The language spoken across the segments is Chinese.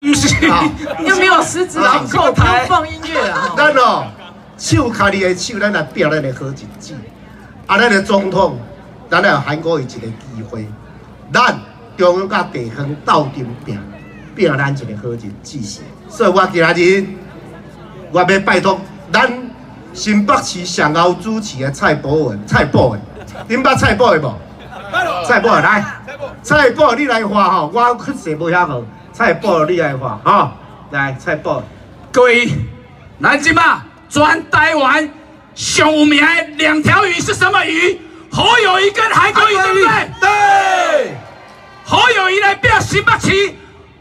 不 是，又没有实质的后台放音乐啊。咱哦，手卡你的手，咱来表咱的好日子。啊，咱的总统，咱来韩国有一个机会，咱中央甲地方斗阵拼，拼咱一个好日子。所以我今日，我要拜托咱新北市上后主持的蔡博文，蔡博文，恁捌蔡博文无？蔡博来，蔡博你来画吼，我确实无遐好。蔡博你来画吼，来蔡报，各位，南京嘛，专台湾上有名的两条鱼是什么鱼？侯友谊跟韩国瑜对不对？对。侯友谊来表新北市，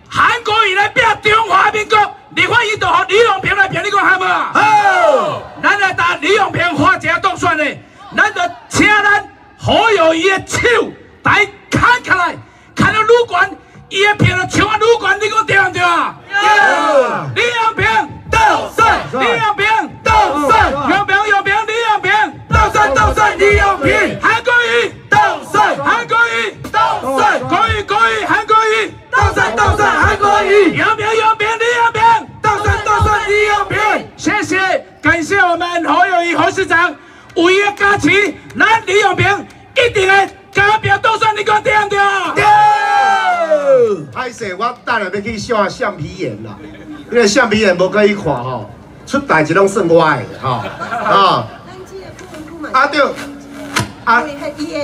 韩国瑜来表中华民国。李焕英都和李永平来表，你讲好无？好。咱来打李永平花钱动算的，咱就请咱侯友谊的手来砍起来，砍到撸管，伊的票就抢啊撸管，你讲对唔对啊？对。李永平斗胜，李永平斗胜，永平永平李永平斗胜斗胜李永平，韩国瑜斗胜，韩国瑜斗胜，国瑜国瑜韩国瑜斗胜斗胜韩国瑜，永平永平李永平斗胜斗胜李永平，谢谢，感谢我们侯友谊侯市长五月加持，咱李永平一定会加票斗胜，你讲对唔对啊？对。歹势，我等下要去上橡皮眼啦，因为橡皮眼无可以看吼，出代志拢算我的吼，啊。啊对，啊，伊伊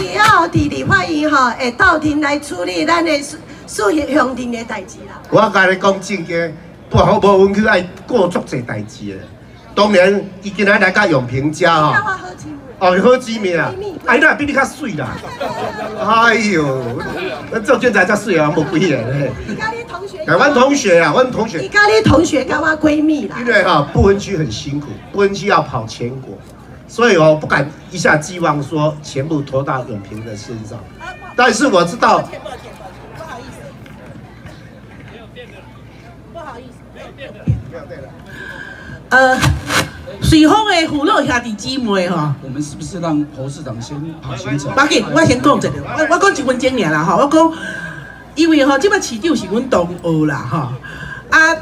伊要伫立法院吼，会到庭来处理咱的数数学乡镇的代志啦。我甲你讲正经，不好无阮去爱过足侪代志的。当年伊今日来甲永平家吼。哦，好姊妹啊！哎，那比你较水啦！哎呦，那做俊才较水啊，无几个嘞。你甲你同学？哎，阮同学啊，阮同学。你甲你同学甲我闺蜜啦。因为哈，不分区很辛苦，不分区要跑全国，所以我不敢一下寄望说全部拖到永平的身上。但是我知道。不好意思。没有变的。不好意思，没有电的。没有电的。呃。随风的父老兄弟姊妹哈，我们是不是让侯市长先跑行程？别紧，我先讲一下，我我讲一分钟尔啦吼，我讲，因为吼，这摆市长是阮同学啦哈，啊，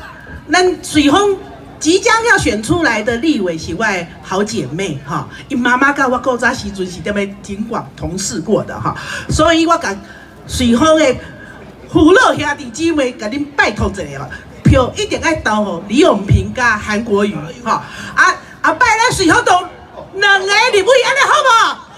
咱随风即将要选出来的立委是我好姐妹哈，因妈妈甲我古早时阵是踮咧警广同事过的哈，所以我甲随风的父老兄弟姐妹甲恁拜托一下哦，票一定要投吼李永平甲韩国瑜哈啊。啊，拜咱水好多，两个立委安尼好无？